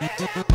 Yeah.